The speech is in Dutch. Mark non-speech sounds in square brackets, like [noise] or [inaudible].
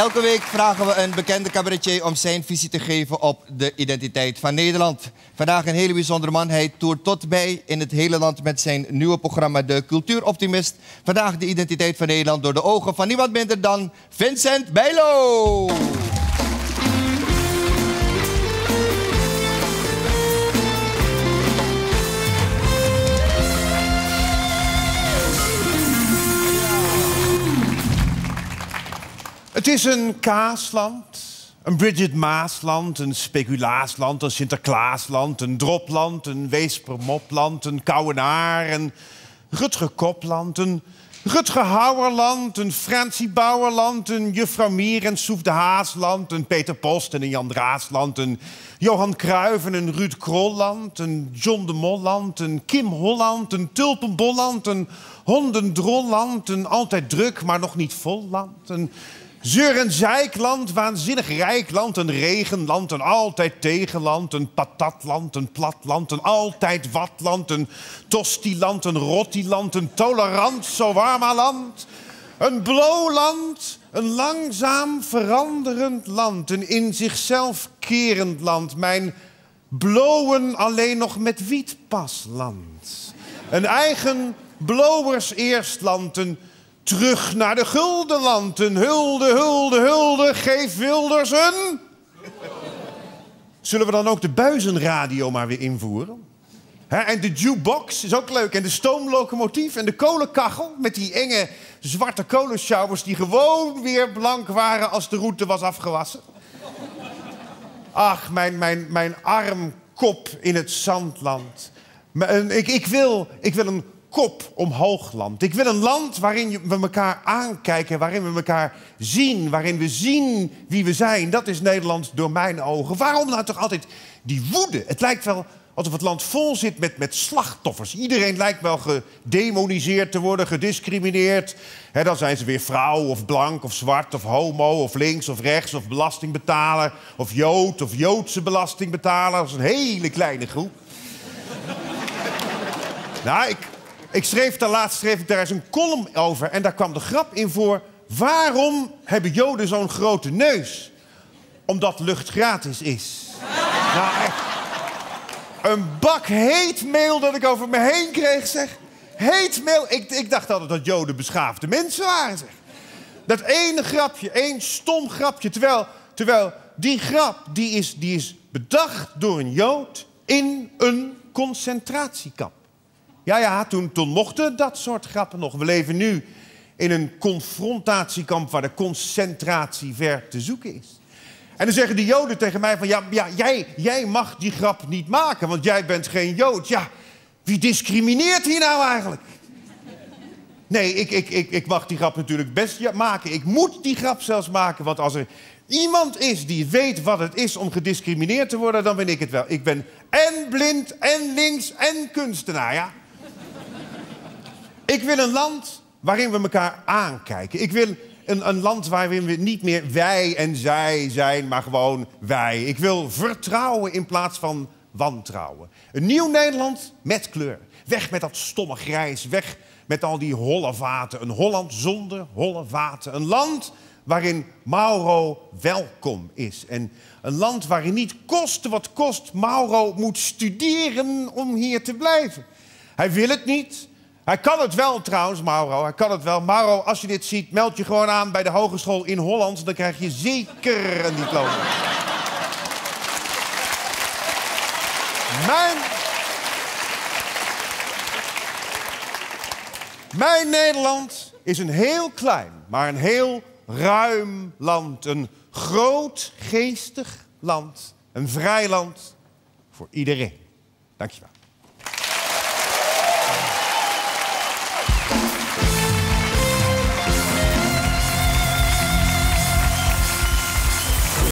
Elke week vragen we een bekende cabaretier om zijn visie te geven op de identiteit van Nederland. Vandaag een hele bijzondere man. Hij toert tot bij in het hele land met zijn nieuwe programma De Cultuuroptimist. Vandaag de identiteit van Nederland door de ogen van niemand minder dan Vincent Bijlo. Het is een kaasland, een Bridget Maasland, een speculaasland, een Sinterklaasland, een dropland, een Weespermopland, een Kouwenaar, een Rutger Kopland, een Houwerland, een Francie Bouwerland, een Juffrouw Mier en Soef de Haasland, een Peter Post en een Jan Draasland, een Johan Cruijff en een Ruud Krolland, een John de Molland, een Kim Holland, een Tulpenbolland, een Hondendrolland, een altijd druk maar nog niet vol land, een Zeur- en zeikland, waanzinnig rijk land, een regenland, een altijd tegenland, een patatland, een platland, een altijd watland, een tostiland, een rottiland, een tolerant land, een blowland, een langzaam veranderend land, een in zichzelf kerend land, mijn blowen alleen nog met wietpasland. Een eigen blowers eerstland, een Terug naar de guldenland. Een hulde, hulde, hulde. Geef Wilders een... Zullen we dan ook de buizenradio maar weer invoeren? en de jukebox is ook leuk. En de stoomlocomotief en de kolenkachel... met die enge zwarte kolenshowers... die gewoon weer blank waren als de route was afgewassen. Ach, mijn, mijn, mijn arm kop in het zandland. Ik, ik, wil, ik wil een kop omhoog land. Ik wil een land waarin we elkaar aankijken, waarin we elkaar zien, waarin we zien wie we zijn. Dat is Nederland door mijn ogen. Waarom nou toch altijd die woede? Het lijkt wel alsof het land vol zit met, met slachtoffers. Iedereen lijkt wel gedemoniseerd te worden, gediscrimineerd. dan zijn ze weer vrouw of blank of zwart of homo of links of rechts of belastingbetaler of jood of joodse belastingbetaler. Dat is een hele kleine groep. [laughs] nou, ik, ik schreef daar laatst schreef ik daar eens een column over en daar kwam de grap in voor. Waarom hebben Joden zo'n grote neus? Omdat lucht gratis is. nou, echt. Een bak heet mail dat ik over me heen kreeg, zeg. Heet mail. Ik, ik dacht altijd dat Joden beschaafde mensen waren, zeg. Dat ene grapje, één stom grapje. Terwijl, terwijl die grap, die is, die is bedacht door een Jood in een concentratiekamp. Ja, ja, toen, toen mochten dat soort grappen nog. We leven nu in een confrontatiekamp waar de concentratie ver te zoeken is. En dan zeggen die Joden tegen mij van... ja, ja jij, jij mag die grap niet maken, want jij bent geen Jood. Ja, wie discrimineert hier nou eigenlijk? Nee, ik, ik, ik, ik mag die grap natuurlijk best maken. Ik moet die grap zelfs maken, want als er iemand is die weet wat het is om gediscrimineerd te worden... dan ben ik het wel. Ik ben en blind en links en kunstenaar, ja. Ik wil een land waarin we elkaar aankijken. Ik wil een, een, land waarin we niet meer wij en zij zijn, maar gewoon wij. Ik wil vertrouwen in plaats van wantrouwen. Een nieuw Nederland met kleur. Weg met dat stomme grijs. Weg met al die holle vaten. Een Holland zonder holle vaten. Een land waarin Mauro welkom is. En een land waarin niet koste wat kost Mauro moet studeren om hier te blijven. Hij wil het niet. Hij kan het wel trouwens, Mauro. Hij kan het wel. Mauro, als je dit ziet, meld je gewoon aan bij de hogeschool in Holland. Dan krijg je zeker een diploma. Mijn... Mijn Nederland is een heel klein, maar een heel ruim land. Een groot, geestig land. Een vrij land voor iedereen. Dankjewel.